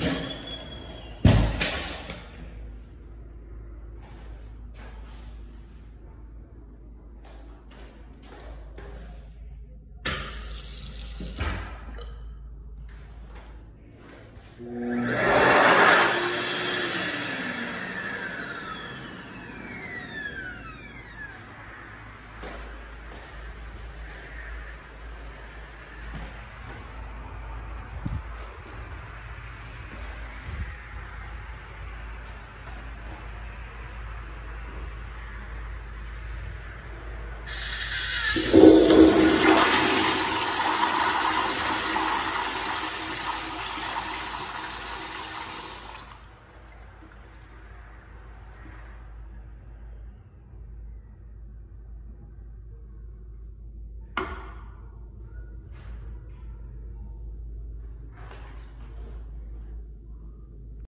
Yeah.